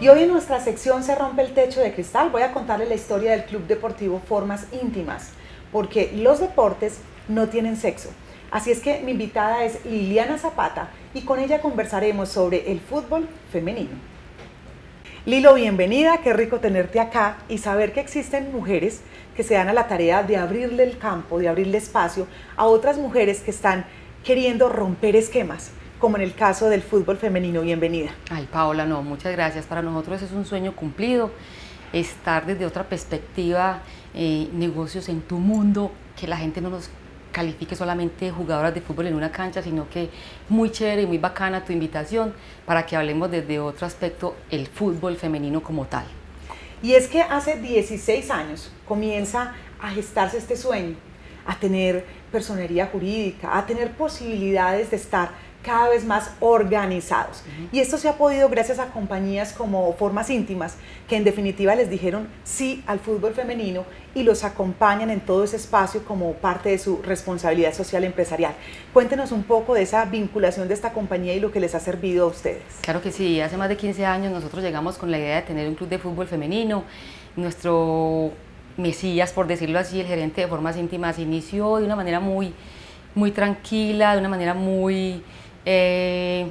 Y hoy en nuestra sección Se rompe el techo de cristal voy a contarles la historia del Club Deportivo Formas Íntimas, porque los deportes no tienen sexo. Así es que mi invitada es Liliana Zapata y con ella conversaremos sobre el fútbol femenino. Lilo, bienvenida, qué rico tenerte acá y saber que existen mujeres que se dan a la tarea de abrirle el campo, de abrirle espacio a otras mujeres que están queriendo romper esquemas, como en el caso del fútbol femenino. Bienvenida. Ay, Paola, no, muchas gracias. Para nosotros es un sueño cumplido estar desde otra perspectiva, eh, negocios en tu mundo, que la gente no nos califique solamente jugadoras de fútbol en una cancha, sino que muy chévere y muy bacana tu invitación para que hablemos desde otro aspecto, el fútbol femenino como tal. Y es que hace 16 años comienza a gestarse este sueño, a tener personería jurídica, a tener posibilidades de estar cada vez más organizados. Y esto se ha podido gracias a compañías como Formas Íntimas, que en definitiva les dijeron sí al fútbol femenino y los acompañan en todo ese espacio como parte de su responsabilidad social empresarial. Cuéntenos un poco de esa vinculación de esta compañía y lo que les ha servido a ustedes. Claro que sí, hace más de 15 años nosotros llegamos con la idea de tener un club de fútbol femenino. Nuestro Mesías, por decirlo así, el gerente de Formas Íntimas, inició de una manera muy, muy tranquila, de una manera muy eh,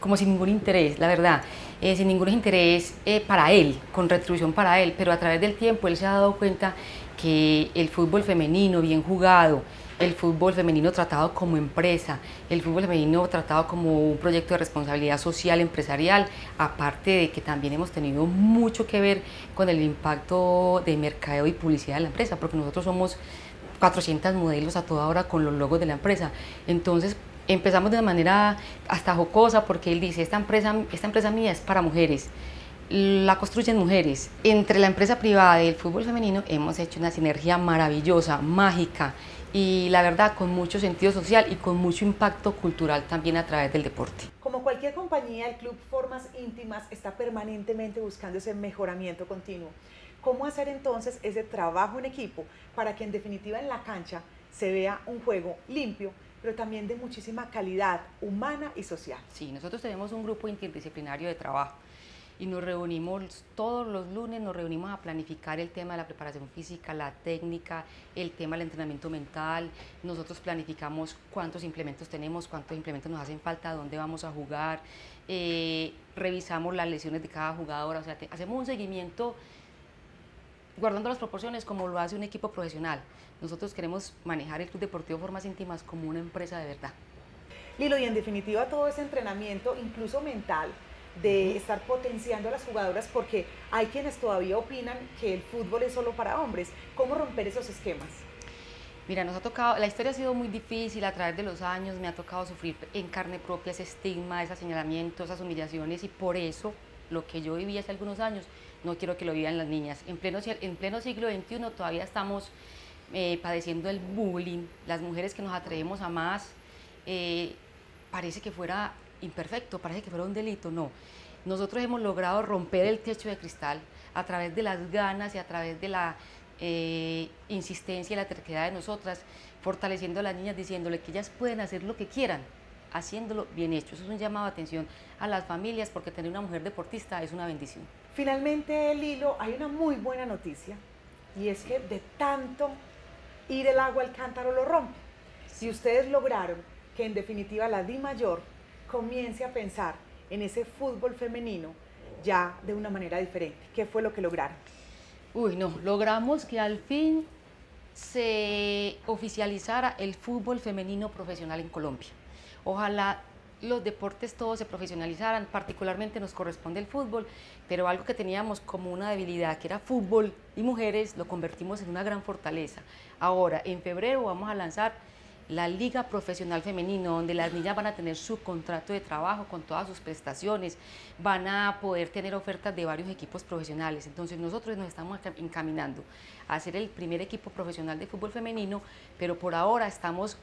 como sin ningún interés, la verdad, eh, sin ningún interés eh, para él, con retribución para él, pero a través del tiempo él se ha dado cuenta que el fútbol femenino bien jugado, el fútbol femenino tratado como empresa, el fútbol femenino tratado como un proyecto de responsabilidad social empresarial, aparte de que también hemos tenido mucho que ver con el impacto de mercadeo y publicidad de la empresa, porque nosotros somos 400 modelos a toda hora con los logos de la empresa. Entonces, empezamos de una manera hasta jocosa porque él dice, esta empresa, esta empresa mía es para mujeres, la construyen mujeres. Entre la empresa privada y el fútbol femenino hemos hecho una sinergia maravillosa, mágica y la verdad con mucho sentido social y con mucho impacto cultural también a través del deporte. Como cualquier compañía, el Club Formas Íntimas está permanentemente buscando ese mejoramiento continuo. ¿Cómo hacer entonces ese trabajo en equipo para que en definitiva en la cancha se vea un juego limpio, pero también de muchísima calidad humana y social. Sí, nosotros tenemos un grupo interdisciplinario de trabajo y nos reunimos todos los lunes, nos reunimos a planificar el tema de la preparación física, la técnica, el tema del entrenamiento mental. Nosotros planificamos cuántos implementos tenemos, cuántos implementos nos hacen falta, dónde vamos a jugar, eh, revisamos las lesiones de cada jugador, o sea, hacemos un seguimiento guardando las proporciones como lo hace un equipo profesional. Nosotros queremos manejar el Club Deportivo Formas Íntimas como una empresa de verdad. Lilo, y en definitiva todo ese entrenamiento, incluso mental, de estar potenciando a las jugadoras, porque hay quienes todavía opinan que el fútbol es solo para hombres. ¿Cómo romper esos esquemas? Mira, nos ha tocado, la historia ha sido muy difícil a través de los años, me ha tocado sufrir en carne propia ese estigma, ese señalamiento, esas humillaciones y por eso lo que yo viví hace algunos años, no quiero que lo vivan las niñas. En pleno, en pleno siglo XXI todavía estamos eh, padeciendo el bullying, las mujeres que nos atrevemos a más, eh, parece que fuera imperfecto, parece que fuera un delito, no. Nosotros hemos logrado romper el techo de cristal a través de las ganas y a través de la eh, insistencia y la terquedad de nosotras, fortaleciendo a las niñas, diciéndole que ellas pueden hacer lo que quieran, haciéndolo bien hecho. Eso es un llamado de atención a las familias porque tener una mujer deportista es una bendición. Finalmente, Lilo, hay una muy buena noticia y es que de tanto ir el agua al cántaro lo rompe. Si ustedes lograron que en definitiva la Di Mayor comience a pensar en ese fútbol femenino ya de una manera diferente, ¿qué fue lo que lograron? Uy, no, logramos que al fin se oficializara el fútbol femenino profesional en Colombia. Ojalá los deportes todos se profesionalizaran, particularmente nos corresponde el fútbol, pero algo que teníamos como una debilidad, que era fútbol y mujeres, lo convertimos en una gran fortaleza. Ahora, en febrero vamos a lanzar la Liga Profesional Femenino, donde las niñas van a tener su contrato de trabajo con todas sus prestaciones, van a poder tener ofertas de varios equipos profesionales. Entonces nosotros nos estamos encaminando a ser el primer equipo profesional de fútbol femenino, pero por ahora estamos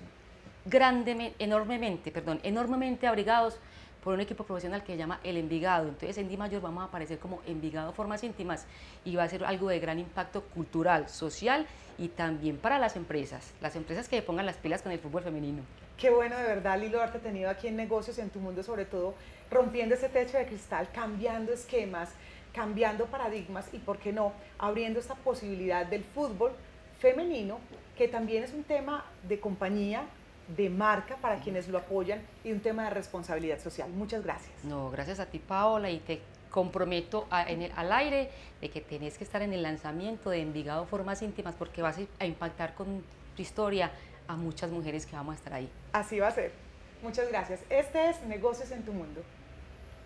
enormemente abrigados por un equipo profesional que se llama El Envigado. Entonces en Di Mayor vamos a aparecer como Envigado Formas Íntimas y va a ser algo de gran impacto cultural, social y también para las empresas, las empresas que pongan las pilas con el fútbol femenino. Qué bueno de verdad, Lilo, haberte tenido aquí en Negocios en tu Mundo, sobre todo rompiendo ese techo de cristal, cambiando esquemas, cambiando paradigmas y, ¿por qué no?, abriendo esta posibilidad del fútbol femenino, que también es un tema de compañía, de marca para quienes lo apoyan y un tema de responsabilidad social. Muchas gracias. No, gracias a ti, Paola, y te comprometo en el, al aire de que tenés que estar en el lanzamiento de Envigado Formas Íntimas porque vas a impactar con tu historia a muchas mujeres que vamos a estar ahí. Así va a ser. Muchas gracias. Este es Negocios en tu Mundo.